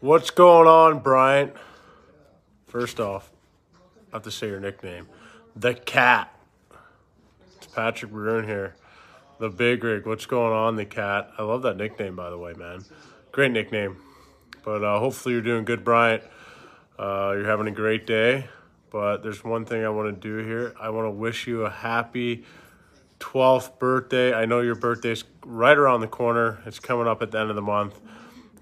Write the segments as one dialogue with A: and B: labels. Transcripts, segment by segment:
A: What's going on, Bryant? First off, I have to say your nickname. The Cat. It's Patrick Maroon here. The Big Rig. What's going on, The Cat? I love that nickname, by the way, man. Great nickname. But uh, hopefully you're doing good, Bryant. Uh, you're having a great day. But there's one thing I want to do here. I want to wish you a happy 12th birthday. I know your birthday's right around the corner. It's coming up at the end of the month.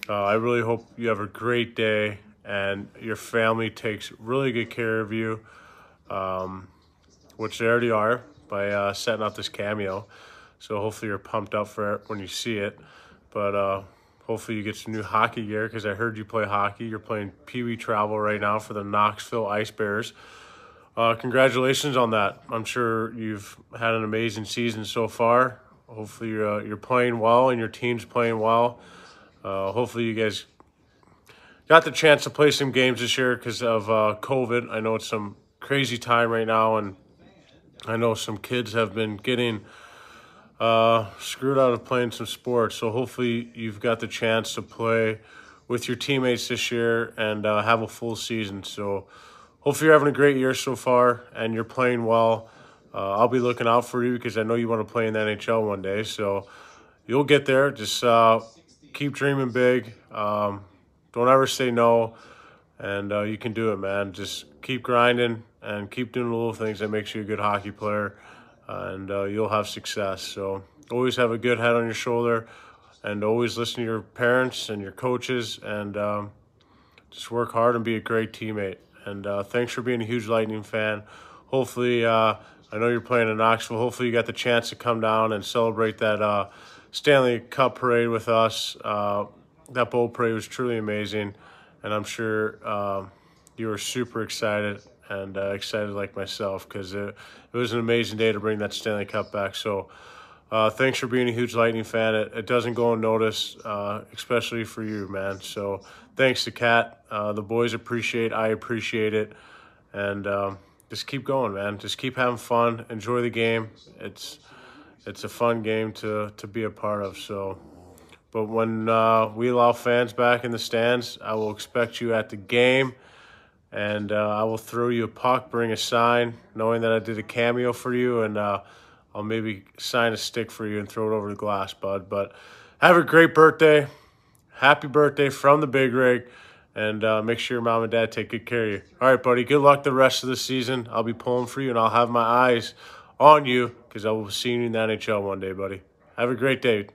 A: Uh, I really hope you have a great day and your family takes really good care of you, um, which they already are by uh, setting up this cameo. So hopefully you're pumped up for it when you see it. But uh, hopefully you get some new hockey gear because I heard you play hockey. You're playing Pee Wee Travel right now for the Knoxville Ice Bears. Uh, congratulations on that. I'm sure you've had an amazing season so far. Hopefully you're, uh, you're playing well and your team's playing well. Uh, hopefully you guys got the chance to play some games this year because of uh, COVID. I know it's some crazy time right now, and I know some kids have been getting uh, screwed out of playing some sports. So hopefully you've got the chance to play with your teammates this year and uh, have a full season. So hopefully you're having a great year so far and you're playing well. Uh, I'll be looking out for you because I know you want to play in the NHL one day. So you'll get there. Just uh, keep dreaming big. Um, don't ever say no, and uh, you can do it, man. Just keep grinding and keep doing the little things that makes you a good hockey player, and uh, you'll have success. So always have a good head on your shoulder, and always listen to your parents and your coaches, and um, just work hard and be a great teammate. And uh, thanks for being a huge Lightning fan. Hopefully, uh, I know you're playing in Knoxville. Hopefully, you got the chance to come down and celebrate that uh, Stanley Cup parade with us. Uh, that bowl parade was truly amazing, and I'm sure um, you were super excited and uh, excited like myself because it, it was an amazing day to bring that Stanley Cup back. So, uh, thanks for being a huge Lightning fan. It, it doesn't go unnoticed, uh, especially for you, man. So, thanks to Cat. Uh, the boys appreciate. I appreciate it, and um, just keep going, man. Just keep having fun. Enjoy the game. It's it's a fun game to to be a part of. So, but when uh, we allow fans back in the stands, I will expect you at the game, and uh, I will throw you a puck, bring a sign, knowing that I did a cameo for you, and uh, I'll maybe sign a stick for you and throw it over the glass, bud. But have a great birthday, happy birthday from the Big Rig. And uh, make sure your mom and dad take good care of you. All right, buddy. Good luck the rest of the season. I'll be pulling for you, and I'll have my eyes on you because I will see you in the NHL one day, buddy. Have a great day.